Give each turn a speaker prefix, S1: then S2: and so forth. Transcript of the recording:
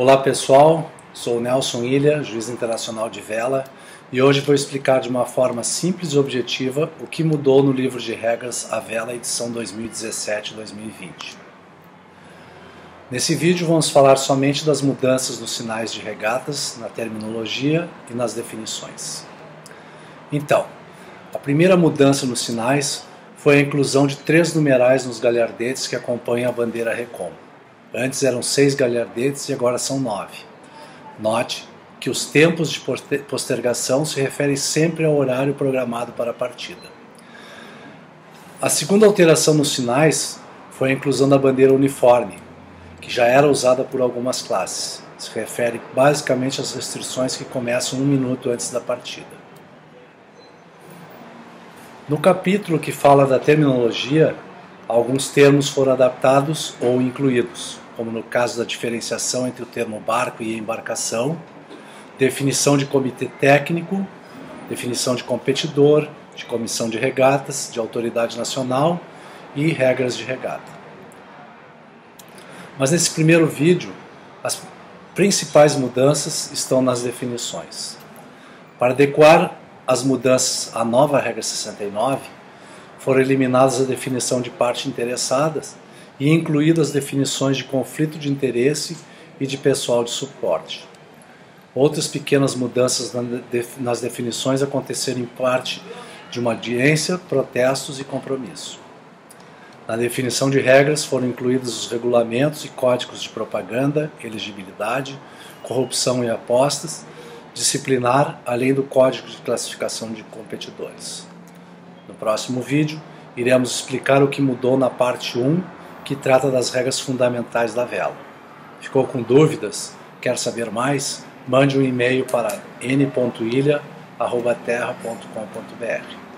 S1: Olá pessoal, sou Nelson Ilha, juiz internacional de vela, e hoje vou explicar de uma forma simples e objetiva o que mudou no livro de regras A Vela edição 2017-2020. Nesse vídeo vamos falar somente das mudanças nos sinais de regatas, na terminologia e nas definições. Então, a primeira mudança nos sinais foi a inclusão de três numerais nos galhardetes que acompanham a bandeira Recon. Antes eram seis galhardetes e agora são nove. Note que os tempos de postergação se referem sempre ao horário programado para a partida. A segunda alteração nos sinais foi a inclusão da bandeira uniforme, que já era usada por algumas classes. Se refere basicamente às restrições que começam um minuto antes da partida. No capítulo que fala da terminologia, alguns termos foram adaptados ou incluídos como no caso da diferenciação entre o termo barco e embarcação, definição de comitê técnico, definição de competidor, de comissão de regatas, de autoridade nacional e regras de regata. Mas nesse primeiro vídeo, as principais mudanças estão nas definições. Para adequar as mudanças à nova regra 69, foram eliminadas a definição de parte interessadas e incluídas definições de conflito de interesse e de pessoal de suporte. Outras pequenas mudanças nas definições aconteceram em parte de uma audiência, protestos e compromisso. Na definição de regras foram incluídos os regulamentos e códigos de propaganda, elegibilidade, corrupção e apostas, disciplinar, além do código de classificação de competidores. No próximo vídeo, iremos explicar o que mudou na parte 1 que trata das regras fundamentais da vela. Ficou com dúvidas? Quer saber mais? Mande um e-mail para n.ilha.terra.com.br.